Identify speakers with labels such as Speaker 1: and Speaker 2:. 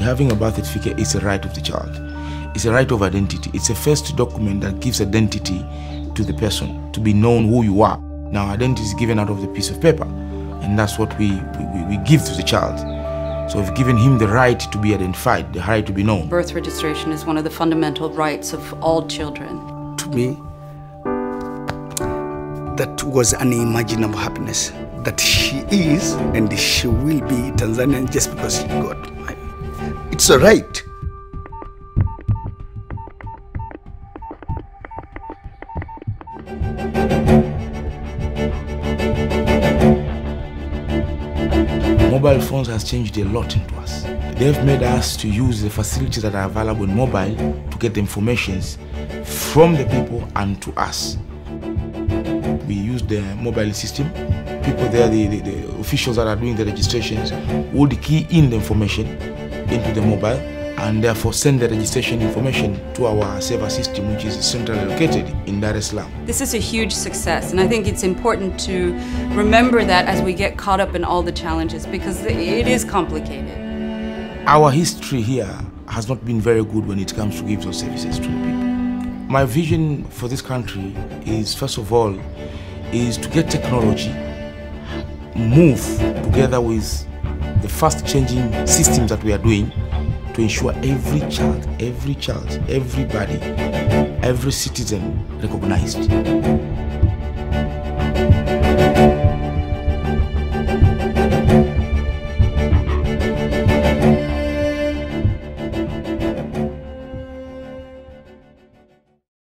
Speaker 1: having a birth certificate is a right of the child. It's a right of identity. It's a first document that gives identity to the person, to be known who you are. Now, identity is given out of the piece of paper, and that's what we, we, we give to the child. So we've given him the right to be identified, the right to be known.
Speaker 2: Birth registration is one of the fundamental rights of all children.
Speaker 3: To me, that was unimaginable happiness. That she is and she will be Tanzanian just because she got my. It's a right.
Speaker 1: Mobile phones has changed a lot into us. They've made us to use the facilities that are available in mobile to get the informations from the people and to us. We use the mobile system. People there, the, the, the officials that are doing the registrations, would key in the information into the mobile and therefore send the registration information to our server system, which is centrally located in Dar es Salaam.
Speaker 2: This is a huge success, and I think it's important to remember that as we get caught up in all the challenges because it is complicated.
Speaker 1: Our history here has not been very good when it comes to give those services to the people. My vision for this country is, first of all, is to get technology, move together with the fast changing systems that we are doing to ensure every child, every child, everybody, every citizen recognized.